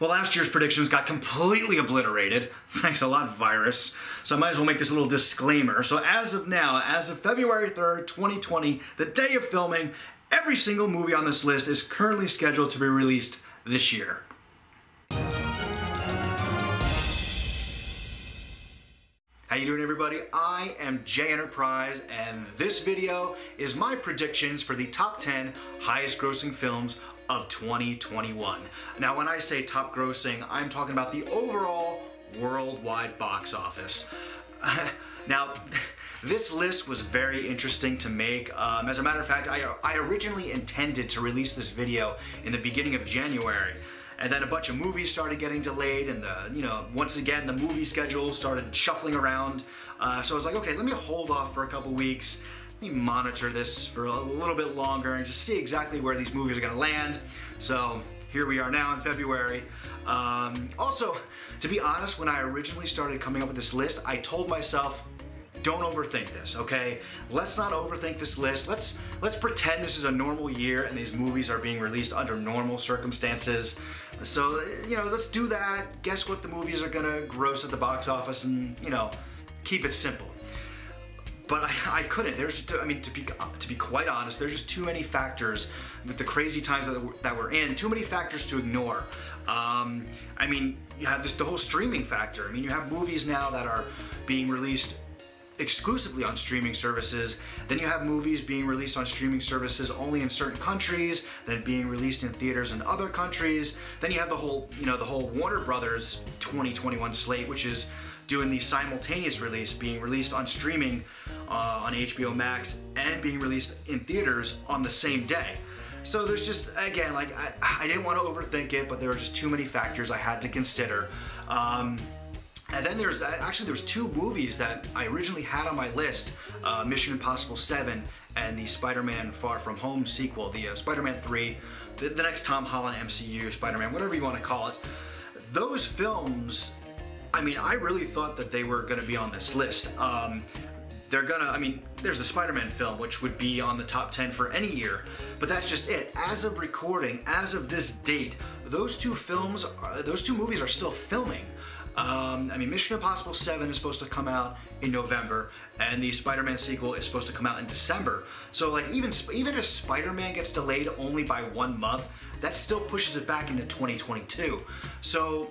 Well, last year's predictions got completely obliterated. Thanks a lot, virus. So I might as well make this little disclaimer. So as of now, as of February 3rd, 2020, the day of filming, every single movie on this list is currently scheduled to be released this year. How you doing everybody? I am Jay Enterprise and this video is my predictions for the top 10 highest grossing films of 2021. Now when I say top grossing, I'm talking about the overall worldwide box office. now, this list was very interesting to make. Um, as a matter of fact, I, I originally intended to release this video in the beginning of January and then a bunch of movies started getting delayed and the you know once again the movie schedule started shuffling around uh, so i was like okay let me hold off for a couple weeks let me monitor this for a little bit longer and just see exactly where these movies are going to land so here we are now in february um, also to be honest when i originally started coming up with this list i told myself don't overthink this, okay? Let's not overthink this list. Let's let's pretend this is a normal year and these movies are being released under normal circumstances. So, you know, let's do that. Guess what the movies are gonna gross at the box office and, you know, keep it simple. But I, I couldn't. There's, I mean, to be to be quite honest, there's just too many factors with the crazy times that, that we're in. Too many factors to ignore. Um, I mean, you have this the whole streaming factor. I mean, you have movies now that are being released exclusively on streaming services. Then you have movies being released on streaming services only in certain countries, then being released in theaters in other countries. Then you have the whole, you know, the whole Warner Brothers 2021 slate, which is doing the simultaneous release, being released on streaming uh, on HBO Max and being released in theaters on the same day. So there's just, again, like, I, I didn't want to overthink it, but there were just too many factors I had to consider. Um, and then there's actually there's two movies that I originally had on my list: uh, Mission Impossible 7 and the Spider-Man Far From Home sequel, the uh, Spider-Man 3, the, the, next Tom Holland MCU Spider-Man, whatever you want to call it. Those films, I mean, I really thought that they were going to be on this list. Um, they're gonna, I mean, there's the Spider-Man film, which would be on the top 10 for any year, but that's just it. As of recording, as of this date, those two films, are, those two movies are still filming. Um, I mean, Mission Impossible 7 is supposed to come out in November, and the Spider-Man sequel is supposed to come out in December. So, like, even even if Spider-Man gets delayed only by one month, that still pushes it back into 2022. So,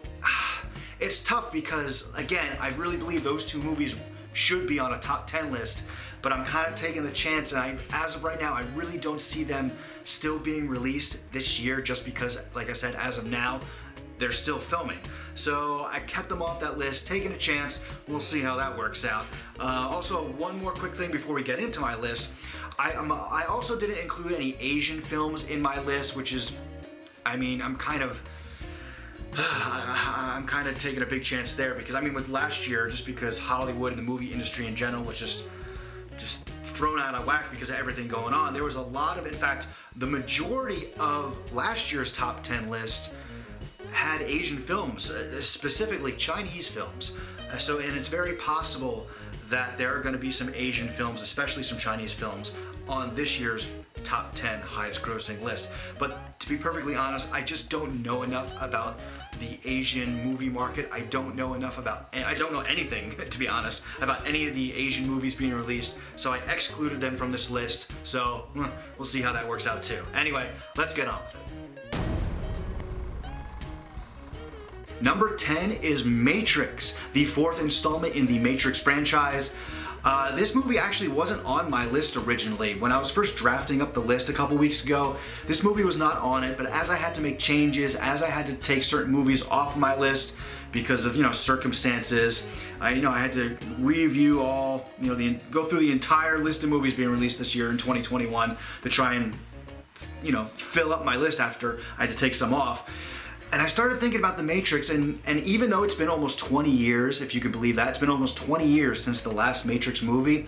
it's tough because, again, I really believe those two movies should be on a top 10 list, but I'm kind of taking the chance, and I, as of right now, I really don't see them still being released this year just because, like I said, as of now, they're still filming. So I kept them off that list, taking a chance. We'll see how that works out. Uh, also, one more quick thing before we get into my list. I, um, I also didn't include any Asian films in my list, which is, I mean, I'm kind of, I'm kind of taking a big chance there because I mean, with last year, just because Hollywood and the movie industry in general was just, just thrown out of whack because of everything going on. There was a lot of, in fact, the majority of last year's top 10 list had Asian films, uh, specifically Chinese films. Uh, so, and it's very possible that there are going to be some Asian films, especially some Chinese films, on this year's top 10 highest grossing list. But to be perfectly honest, I just don't know enough about the Asian movie market. I don't know enough about, I don't know anything, to be honest, about any of the Asian movies being released. So I excluded them from this list. So hmm, we'll see how that works out too. Anyway, let's get on with it. Number 10 is Matrix, the fourth installment in the Matrix franchise. Uh, this movie actually wasn't on my list originally. When I was first drafting up the list a couple weeks ago, this movie was not on it, but as I had to make changes, as I had to take certain movies off my list because of, you know, circumstances, I, you know, I had to review all, you know, the, go through the entire list of movies being released this year in 2021 to try and, you know, fill up my list after I had to take some off. And I started thinking about The Matrix, and, and even though it's been almost 20 years, if you can believe that, it's been almost 20 years since the last Matrix movie,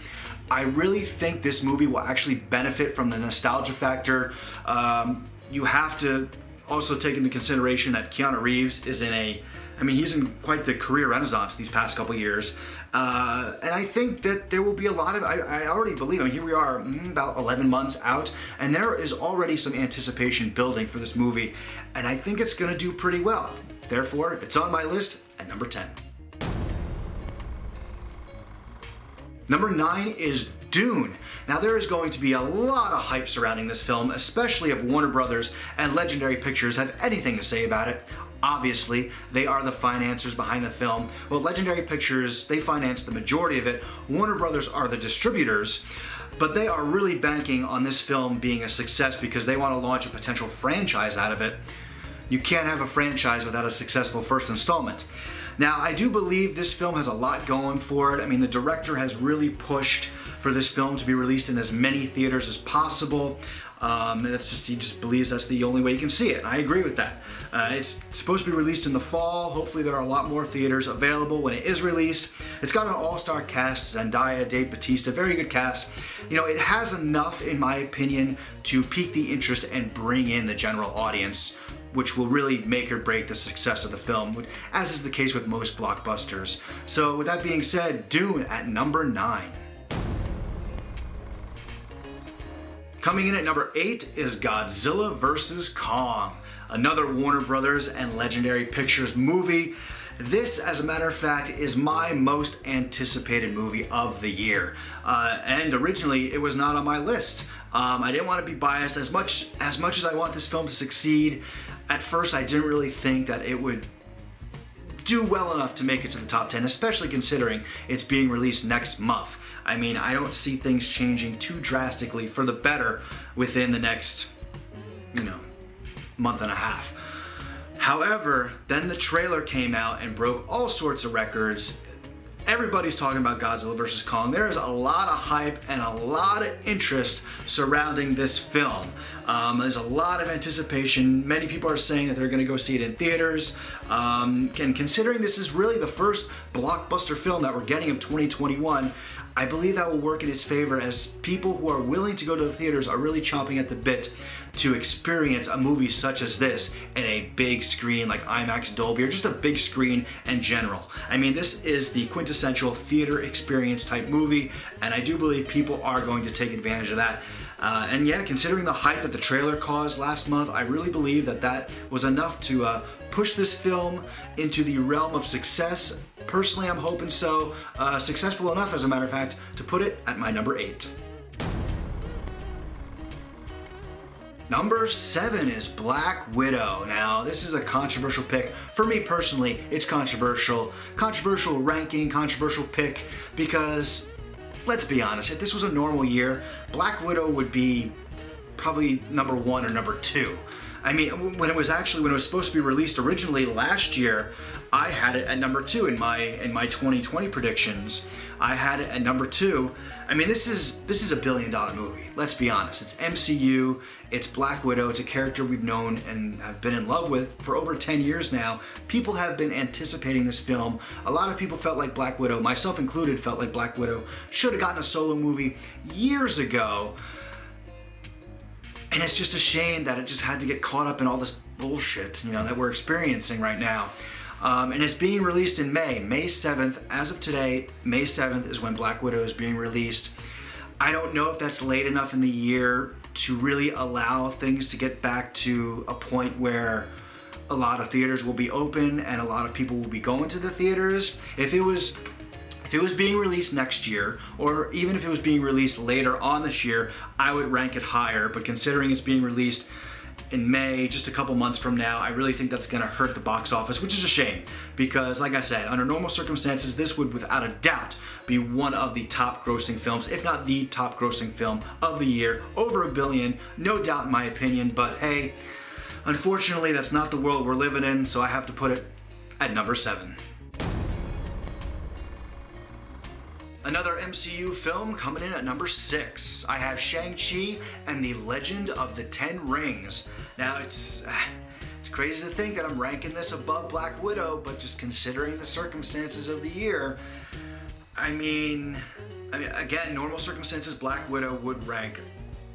I really think this movie will actually benefit from the nostalgia factor. Um, you have to also take into consideration that Keanu Reeves is in a I mean, he's in quite the career renaissance these past couple years. Uh, and I think that there will be a lot of, I, I already believe, I mean, here we are mm, about 11 months out, and there is already some anticipation building for this movie, and I think it's going to do pretty well. Therefore, it's on my list at number 10. Number 9 is Dune. Now there is going to be a lot of hype surrounding this film, especially if Warner Brothers and Legendary Pictures have anything to say about it. Obviously, they are the financiers behind the film. Well, Legendary Pictures, they finance the majority of it. Warner Brothers are the distributors, but they are really banking on this film being a success because they want to launch a potential franchise out of it. You can't have a franchise without a successful first installment. Now, I do believe this film has a lot going for it. I mean, the director has really pushed for this film to be released in as many theaters as possible. Um, that's just he just believes that's the only way you can see it. I agree with that. Uh, it's supposed to be released in the fall. Hopefully, there are a lot more theaters available when it is released. It's got an all-star cast: Zendaya, Dave Bautista, very good cast. You know, it has enough, in my opinion, to pique the interest and bring in the general audience which will really make or break the success of the film, as is the case with most blockbusters. So with that being said, Dune at number 9. Coming in at number 8 is Godzilla vs. Kong, another Warner Brothers and Legendary Pictures movie. This, as a matter of fact, is my most anticipated movie of the year. Uh, and originally, it was not on my list. Um, I didn't want to be biased as much as much as I want this film to succeed at first I didn't really think that it would do well enough to make it to the top 10, especially considering it's being released next month. I mean, I don't see things changing too drastically for the better within the next, you know, month and a half. However, then the trailer came out and broke all sorts of records everybody's talking about Godzilla vs. Kong. There is a lot of hype and a lot of interest surrounding this film. Um, there's a lot of anticipation. Many people are saying that they're going to go see it in theaters. Um, and considering this is really the first blockbuster film that we're getting of 2021, I believe that will work in its favor as people who are willing to go to the theaters are really chomping at the bit to experience a movie such as this in a big screen like IMAX Dolby or just a big screen in general. I mean, this is the quintessential theater experience type movie, and I do believe people are going to take advantage of that. Uh, and yeah, considering the hype that the trailer caused last month, I really believe that that was enough to uh, push this film into the realm of success. Personally, I'm hoping so. Uh, successful enough, as a matter of fact, to put it at my number eight. Number seven is Black Widow. Now, this is a controversial pick. For me personally, it's controversial. Controversial ranking, controversial pick, because let's be honest, if this was a normal year, Black Widow would be probably number one or number two. I mean, when it was actually when it was supposed to be released originally last year, I had it at number two in my in my 2020 predictions. I had it at number two. I mean, this is this is a billion dollar movie. Let's be honest. It's MCU. It's Black Widow. It's a character we've known and have been in love with for over 10 years now. People have been anticipating this film. A lot of people felt like Black Widow, myself included, felt like Black Widow should have gotten a solo movie years ago. And it's just a shame that it just had to get caught up in all this bullshit, you know, that we're experiencing right now. Um, and it's being released in May, May 7th. As of today, May 7th is when Black Widow is being released. I don't know if that's late enough in the year to really allow things to get back to a point where a lot of theaters will be open and a lot of people will be going to the theaters. If it was if it was being released next year, or even if it was being released later on this year, I would rank it higher. But considering it's being released in May, just a couple months from now, I really think that's going to hurt the box office, which is a shame because, like I said, under normal circumstances, this would without a doubt be one of the top grossing films, if not the top grossing film of the year, over a billion, no doubt in my opinion. But hey, unfortunately, that's not the world we're living in, so I have to put it at number seven. Another MCU film coming in at number six. I have Shang-Chi and the Legend of the Ten Rings. Now it's it's crazy to think that I'm ranking this above Black Widow, but just considering the circumstances of the year, I mean, I mean again, normal circumstances, Black Widow would rank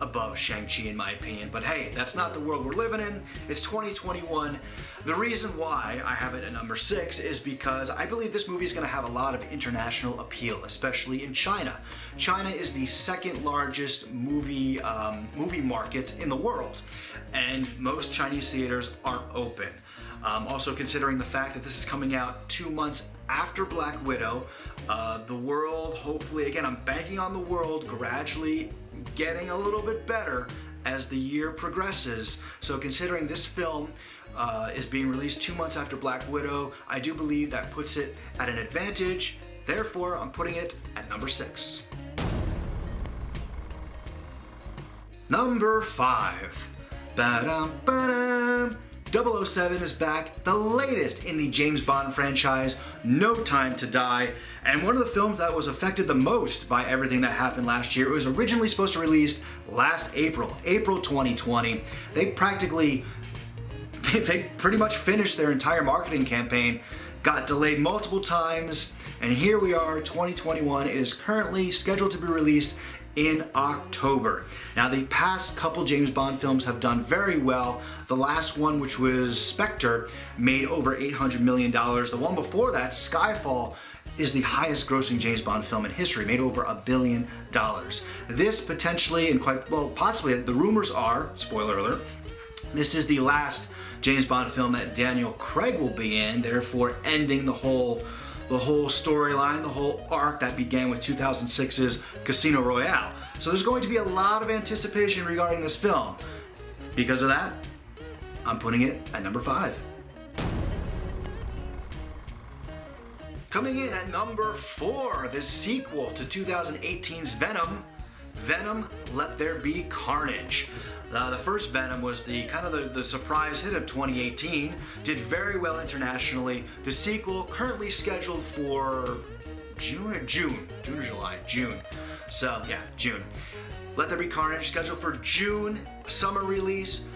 above Shang-Chi in my opinion. But hey, that's not the world we're living in. It's 2021. The reason why I have it at number six is because I believe this movie is going to have a lot of international appeal, especially in China. China is the second largest movie um, movie market in the world, and most Chinese theaters aren't open. Um, also considering the fact that this is coming out two months after Black Widow, uh, the world, hopefully, again, I'm banking on the world gradually getting a little bit better as the year progresses. So considering this film uh, is being released two months after Black Widow, I do believe that puts it at an advantage. Therefore, I'm putting it at number six. Number five. Ba-dum, ba-dum. 007 is back, the latest in the James Bond franchise, No Time to Die, and one of the films that was affected the most by everything that happened last year. It was originally supposed to release last April, April 2020. They practically, they pretty much finished their entire marketing campaign, got delayed multiple times, and here we are, 2021. It is currently scheduled to be released in October. Now, the past couple James Bond films have done very well. The last one, which was Spectre, made over $800 million. The one before that, Skyfall, is the highest grossing James Bond film in history, made over a billion dollars. This potentially, and quite well, possibly, the rumors are, spoiler alert, this is the last James Bond film that Daniel Craig will be in, therefore ending the whole the whole storyline, the whole arc that began with 2006's Casino Royale. So there's going to be a lot of anticipation regarding this film. Because of that, I'm putting it at number five. Coming in at number four, the sequel to 2018's Venom, Venom Let There Be Carnage. Uh, the first Venom was the kind of the, the surprise hit of 2018, did very well internationally. The sequel currently scheduled for June June, June or July, June. So yeah, June. Let There Be Carnage scheduled for June, summer release.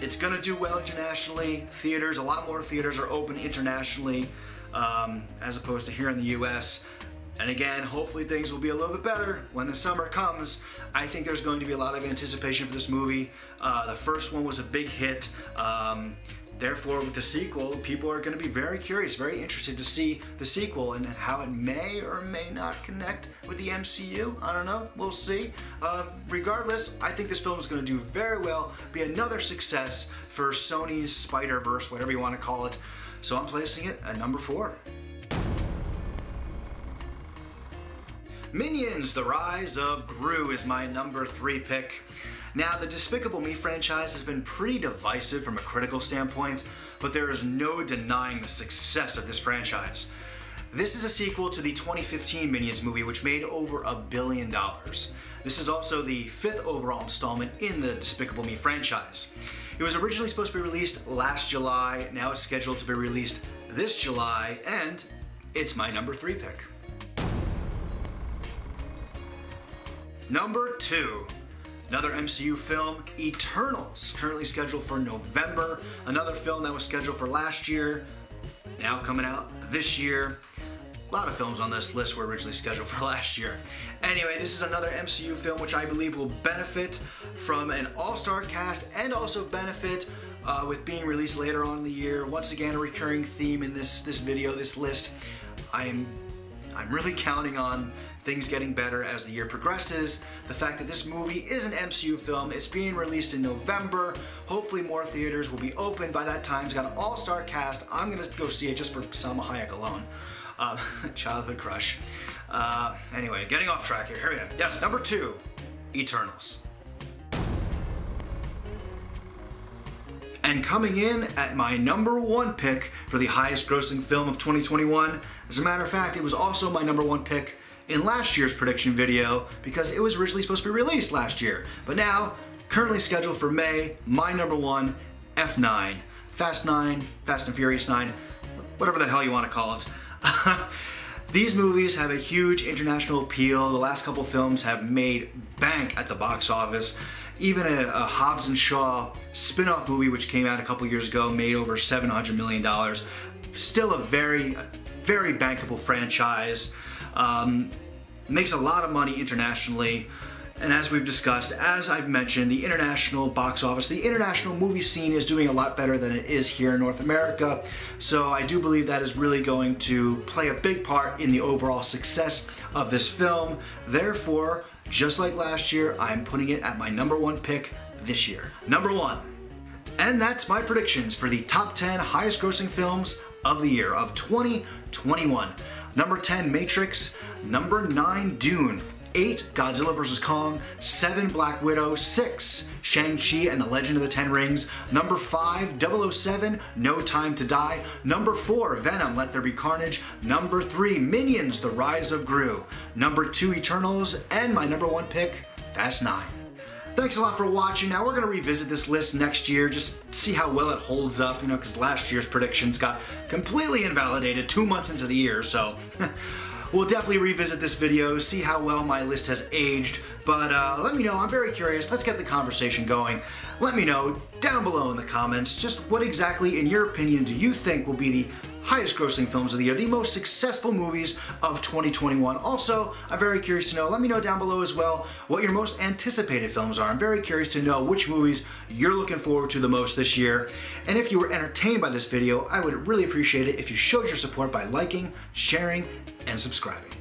It's gonna do well internationally. Theaters, a lot more theaters are open internationally um, as opposed to here in the US. And again, hopefully things will be a little bit better when the summer comes. I think there's going to be a lot of anticipation for this movie. Uh, the first one was a big hit. Um, therefore, with the sequel, people are going to be very curious, very interested to see the sequel and how it may or may not connect with the MCU. I don't know. We'll see. Uh, regardless, I think this film is going to do very well, be another success for Sony's Spider Verse, whatever you want to call it. So I'm placing it at number four. Minions, The Rise of Gru is my number three pick. Now, the Despicable Me franchise has been pretty divisive from a critical standpoint, but there is no denying the success of this franchise. This is a sequel to the 2015 Minions movie, which made over a billion dollars. This is also the fifth overall installment in the Despicable Me franchise. It was originally supposed to be released last July, now it's scheduled to be released this July, and it's my number three pick. Number two, another MCU film, Eternals, currently scheduled for November. Another film that was scheduled for last year, now coming out this year. A lot of films on this list were originally scheduled for last year. Anyway, this is another MCU film which I believe will benefit from an all-star cast and also benefit uh, with being released later on in the year. Once again, a recurring theme in this, this video, this list. I'm, I'm really counting on things getting better as the year progresses. The fact that this movie is an MCU film, it's being released in November. Hopefully more theaters will be open by that time. It's got an all-star cast. I'm gonna go see it just for Salma Hayek alone. Uh, childhood crush. Uh, anyway, getting off track here. Here we go. Yes, number two, Eternals. And coming in at my number one pick for the highest grossing film of 2021, as a matter of fact, it was also my number one pick in last year's prediction video because it was originally supposed to be released last year. But now, currently scheduled for May, my number one, F9. Fast 9, Fast and Furious 9, whatever the hell you want to call it. These movies have a huge international appeal. The last couple films have made bank at the box office. Even a, a Hobbs and Shaw spin-off movie which came out a couple years ago made over $700 million. Still a very, very bankable franchise. Um, makes a lot of money internationally. And as we've discussed, as I've mentioned, the international box office, the international movie scene is doing a lot better than it is here in North America. So I do believe that is really going to play a big part in the overall success of this film. Therefore, just like last year, I'm putting it at my number one pick this year. Number one, And that's my predictions for the top 10 highest grossing films of the year of 2021. Number 10, Matrix. Number 9, Dune. 8, Godzilla vs. Kong. 7, Black Widow. 6, Shang-Chi and the Legend of the Ten Rings. Number 5, 007, No Time to Die. Number 4, Venom, Let There Be Carnage. Number 3, Minions, The Rise of Gru. Number 2, Eternals. And my number 1 pick, Fast 9. Thanks a lot for watching. Now we're going to revisit this list next year, just see how well it holds up, you know, because last year's predictions got completely invalidated two months into the year, so we'll definitely revisit this video, see how well my list has aged, but uh, let me know, I'm very curious, let's get the conversation going. Let me know down below in the comments just what exactly, in your opinion, do you think will be the highest grossing films of the year, the most successful movies of 2021. Also, I'm very curious to know, let me know down below as well what your most anticipated films are. I'm very curious to know which movies you're looking forward to the most this year. And if you were entertained by this video, I would really appreciate it if you showed your support by liking, sharing, and subscribing.